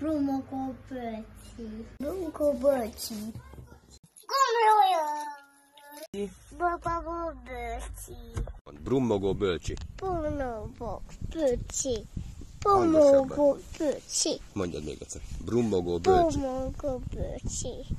Bruno Goberti. Bruno Goberti. Goberti. Baba Goberti. Bruno Goberti. Bruno Goberti. Bruno Goberti. Mondjad még egyszer. Bruno Goberti. Bruno Goberti.